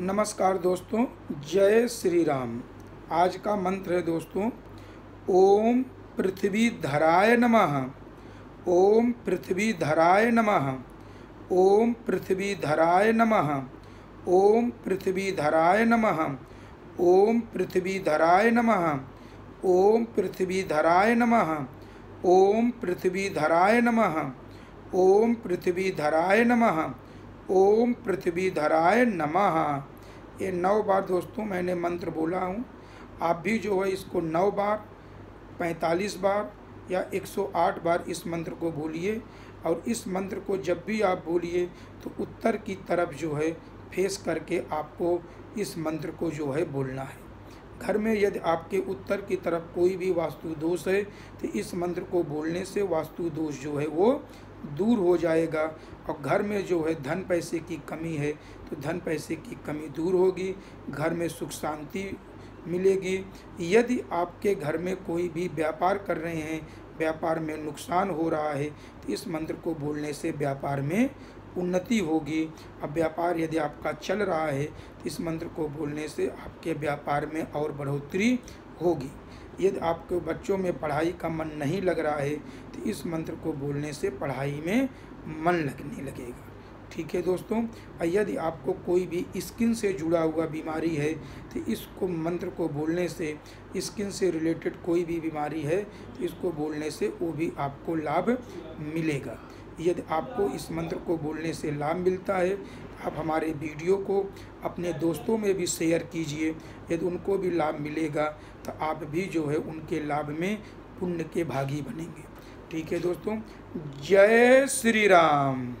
नमस्कार दोस्तों, जय श्री राम आज का मंत्र है दोस्तों, ओम पृथ्वी धराय नमः। ओम पृथ्वी धराय नमः। ओम पृथ्वी धराय नमः। ओम पृथ्वी धराय नमः। ओम पृथ्वी धराय नमः। ओम पृथ्वी धराय नमः। ओम पृथ्वी धराय नमः। ओम पृथ्वी धराय नमः। ओम पृथ्वी धराय नमः। ये नौ बार दोस्तों मैंने मंत्र बोला हूँ। आप भी जो है इसको नौ बार, पैंतालीस बार या 108 बार इस मंत्र को बोलिए। और इस मंत्र को जब भी आप बोलिए तो उत्तर की तरफ़ जो है फेस करके आपको इस मंत्र को जो है बोलना है। घर में यदि आपके उत्तर की तरफ़ कोई भी वास्तु दोष है तो इस मंत्र को बोलने से वास्तु दोष जो है वो दूर हो जाएगा और घर में जो है धन पैसे की कमी है तो धन पैसे की कमी दूर होगी, घर में सुख शांति मिलेगी। यदि आपके घर में कोई भी व्यापार कर रहे हैं, व्यापार में नुकसान हो रहा है तो इस मंत्र को बोलने से व्यापार में उन्नति होगी। अब व्यापार यदि आपका चल रहा है तो इस मंत्र को बोलने से आपके व्यापार में और बढ़ोतरी होगी। यदि आपके बच्चों में पढ़ाई का मन नहीं लग रहा है तो इस मंत्र को बोलने से पढ़ाई में मन लगने लगेगा। ठीक है दोस्तों? और यदि आपको कोई भी स्किन से जुड़ा हुआ बीमारी है तो इसको मंत्र को बोलने से स्किन से रिलेटेड कोई भी बीमारी है तो इसको बोलने से वो भी आपको लाभ मिलेगा। यदि आपको इस मंत्र को बोलने से लाभ मिलता है आप हमारे वीडियो को अपने दोस्तों में भी शेयर कीजिए। यदि उनको भी लाभ मिलेगा तो आप भी जो है उनके लाभ में पुण्य के भागी बनेंगे। ठीक है दोस्तों, जय श्री राम।